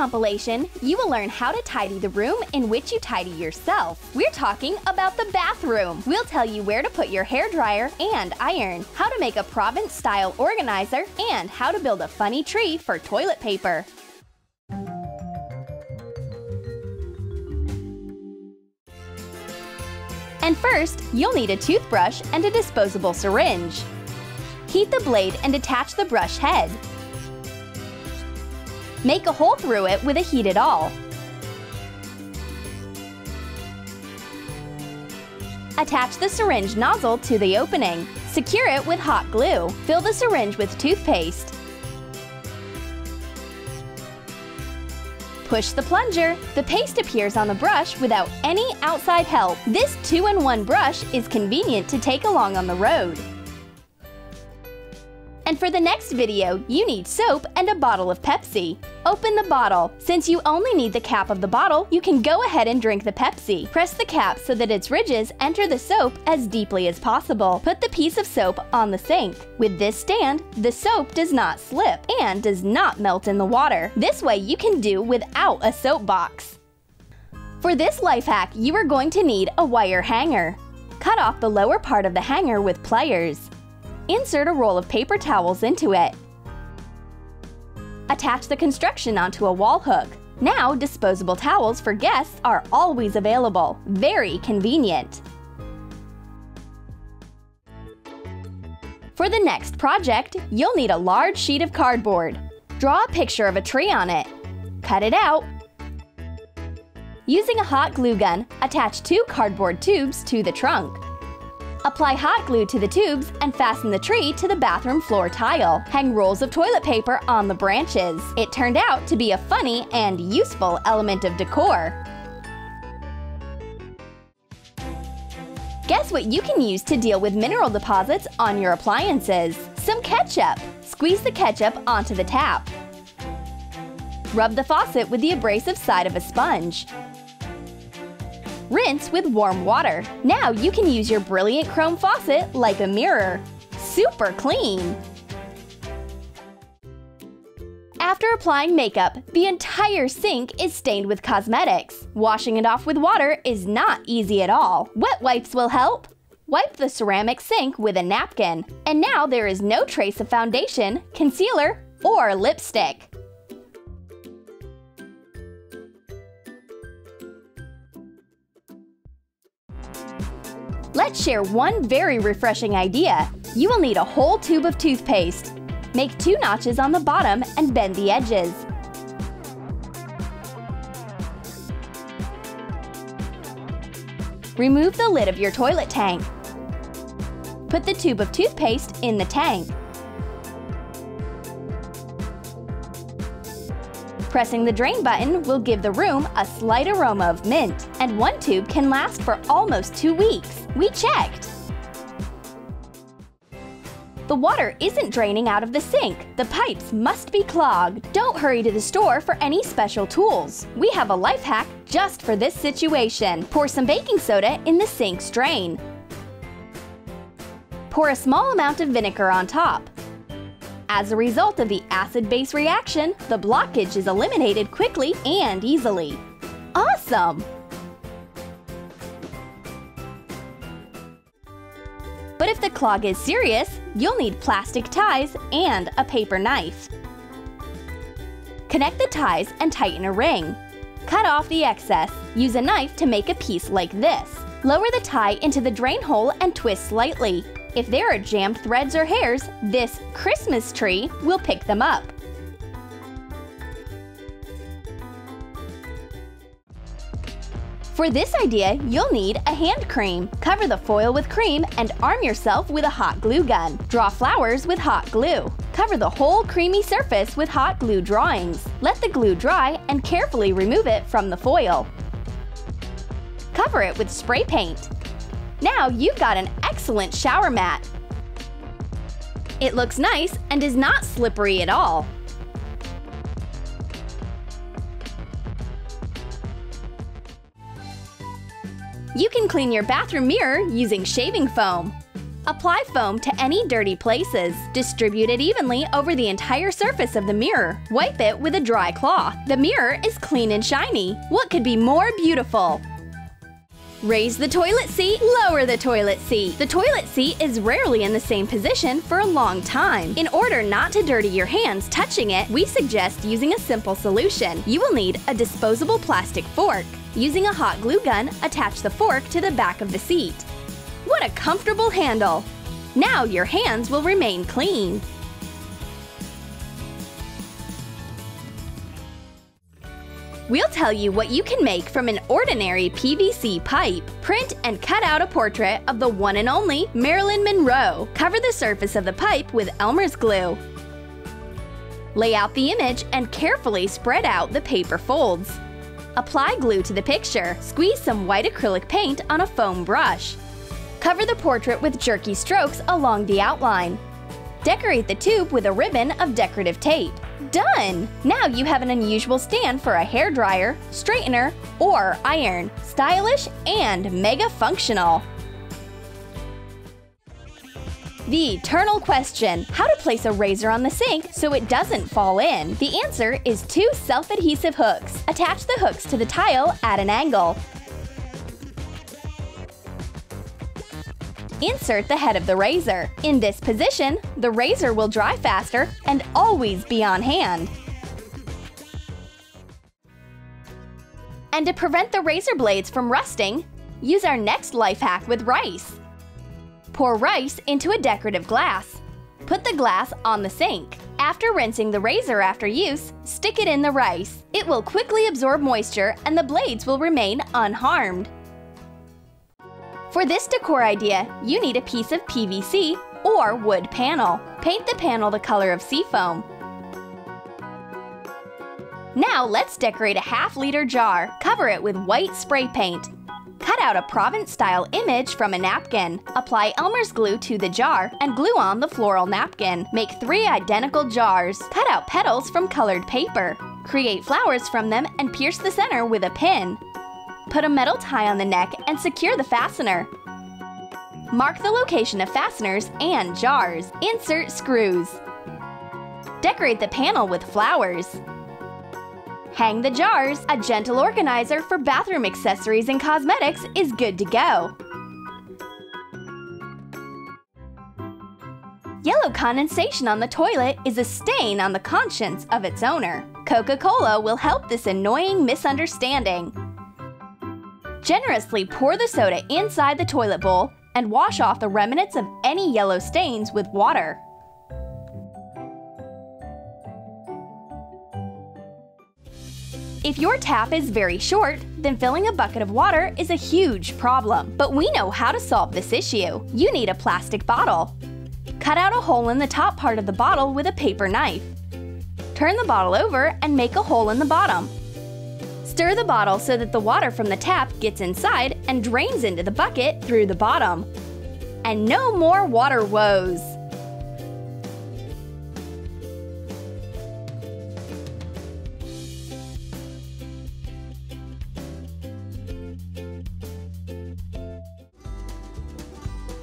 compilation, you will learn how to tidy the room in which you tidy yourself. We're talking about the bathroom. We'll tell you where to put your hair dryer and iron, how to make a Provence style organizer, and how to build a funny tree for toilet paper. And first, you'll need a toothbrush and a disposable syringe. Heat the blade and attach the brush head. Make a hole through it with a heated awl. Attach the syringe nozzle to the opening. Secure it with hot glue. Fill the syringe with toothpaste. Push the plunger. The paste appears on the brush without any outside help. This two-in-one brush is convenient to take along on the road. And for the next video, you need soap and a bottle of Pepsi. Open the bottle. Since you only need the cap of the bottle, you can go ahead and drink the Pepsi. Press the cap so that its ridges enter the soap as deeply as possible. Put the piece of soap on the sink. With this stand, the soap does not slip and does not melt in the water. This way you can do without a soap box. For this life hack, you are going to need a wire hanger. Cut off the lower part of the hanger with pliers. Insert a roll of paper towels into it. Attach the construction onto a wall hook. Now, disposable towels for guests are always available. Very convenient. For the next project, you'll need a large sheet of cardboard. Draw a picture of a tree on it. Cut it out. Using a hot glue gun, attach two cardboard tubes to the trunk. Apply hot glue to the tubes and fasten the tree to the bathroom floor tile. Hang rolls of toilet paper on the branches. It turned out to be a funny and useful element of decor. Guess what you can use to deal with mineral deposits on your appliances? Some ketchup. Squeeze the ketchup onto the tap. Rub the faucet with the abrasive side of a sponge. Rinse with warm water. Now you can use your brilliant chrome faucet like a mirror. Super clean! After applying makeup, the entire sink is stained with cosmetics. Washing it off with water is not easy at all. Wet wipes will help. Wipe the ceramic sink with a napkin. And now there is no trace of foundation, concealer, or lipstick. Let's share one very refreshing idea. You will need a whole tube of toothpaste. Make two notches on the bottom and bend the edges. Remove the lid of your toilet tank. Put the tube of toothpaste in the tank. Pressing the drain button will give the room a slight aroma of mint, and one tube can last for almost two weeks. We checked! The water isn't draining out of the sink. The pipes must be clogged. Don't hurry to the store for any special tools. We have a life hack just for this situation. Pour some baking soda in the sink's drain. Pour a small amount of vinegar on top. As a result of the acid-base reaction, the blockage is eliminated quickly and easily. Awesome! But if the clog is serious, you'll need plastic ties and a paper knife. Connect the ties and tighten a ring. Cut off the excess. Use a knife to make a piece like this. Lower the tie into the drain hole and twist slightly. If there are jammed threads or hairs, this Christmas tree will pick them up. For this idea, you'll need a hand cream. Cover the foil with cream and arm yourself with a hot glue gun. Draw flowers with hot glue. Cover the whole creamy surface with hot glue drawings. Let the glue dry and carefully remove it from the foil. Cover it with spray paint. Now you've got an excellent shower mat. It looks nice and is not slippery at all. You can clean your bathroom mirror using shaving foam. Apply foam to any dirty places. Distribute it evenly over the entire surface of the mirror. Wipe it with a dry cloth. The mirror is clean and shiny. What could be more beautiful? Raise the toilet seat, lower the toilet seat. The toilet seat is rarely in the same position for a long time. In order not to dirty your hands touching it, we suggest using a simple solution. You will need a disposable plastic fork. Using a hot glue gun, attach the fork to the back of the seat. What a comfortable handle! Now your hands will remain clean. We'll tell you what you can make from an ordinary PVC pipe. Print and cut out a portrait of the one and only Marilyn Monroe. Cover the surface of the pipe with Elmer's glue. Lay out the image and carefully spread out the paper folds. Apply glue to the picture. Squeeze some white acrylic paint on a foam brush. Cover the portrait with jerky strokes along the outline. Decorate the tube with a ribbon of decorative tape. Done! Now you have an unusual stand for a hair dryer, straightener, or iron. Stylish and mega functional. The eternal question, how to place a razor on the sink so it doesn't fall in. The answer is two self-adhesive hooks. Attach the hooks to the tile at an angle. Insert the head of the razor. In this position, the razor will dry faster and always be on hand. And to prevent the razor blades from rusting, use our next life hack with rice. Pour rice into a decorative glass. Put the glass on the sink. After rinsing the razor after use, stick it in the rice. It will quickly absorb moisture and the blades will remain unharmed. For this decor idea, you need a piece of PVC or wood panel. Paint the panel the color of seafoam. Now let's decorate a half-liter jar. Cover it with white spray paint. Cut out a Provence-style image from a napkin. Apply Elmer's glue to the jar and glue on the floral napkin. Make three identical jars. Cut out petals from colored paper. Create flowers from them and pierce the center with a pin. Put a metal tie on the neck and secure the fastener. Mark the location of fasteners and jars. Insert screws. Decorate the panel with flowers. Hang the jars. A gentle organizer for bathroom accessories and cosmetics is good to go. Yellow condensation on the toilet is a stain on the conscience of its owner. Coca-Cola will help this annoying misunderstanding. Generously pour the soda inside the toilet bowl and wash off the remnants of any yellow stains with water. If your tap is very short, then filling a bucket of water is a huge problem. But we know how to solve this issue. You need a plastic bottle. Cut out a hole in the top part of the bottle with a paper knife. Turn the bottle over and make a hole in the bottom. Stir the bottle so that the water from the tap gets inside and drains into the bucket through the bottom. And no more water woes!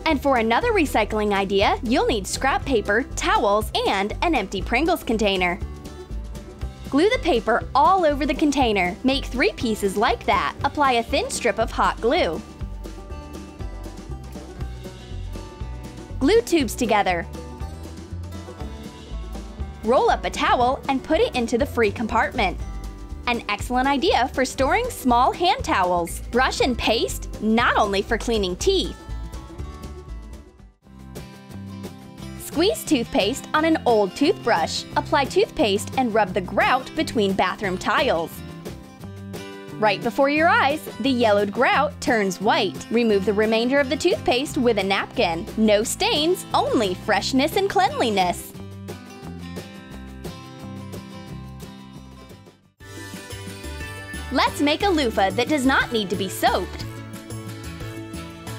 And for another recycling idea, you'll need scrap paper, towels, and an empty Pringles container. Glue the paper all over the container. Make three pieces like that. Apply a thin strip of hot glue. Glue tubes together. Roll up a towel and put it into the free compartment. An excellent idea for storing small hand towels. Brush and paste, not only for cleaning teeth, Squeeze toothpaste on an old toothbrush. Apply toothpaste and rub the grout between bathroom tiles. Right before your eyes, the yellowed grout turns white. Remove the remainder of the toothpaste with a napkin. No stains, only freshness and cleanliness. Let's make a loofah that does not need to be soaped.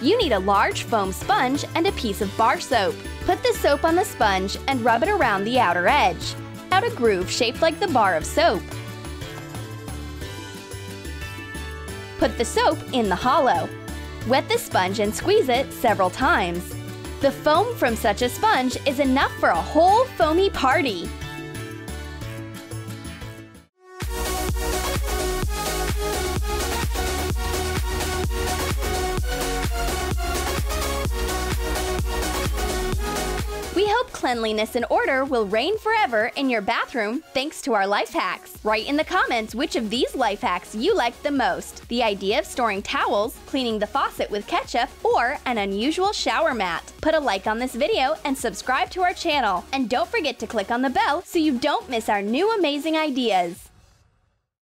You need a large foam sponge and a piece of bar soap. Put the soap on the sponge and rub it around the outer edge. Out a groove shaped like the bar of soap. Put the soap in the hollow. Wet the sponge and squeeze it several times. The foam from such a sponge is enough for a whole foamy party. Cleanliness and order will reign forever in your bathroom thanks to our life hacks. Write in the comments which of these life hacks you liked the most. The idea of storing towels, cleaning the faucet with ketchup, or an unusual shower mat. Put a like on this video and subscribe to our channel. And don't forget to click on the bell so you don't miss our new amazing ideas.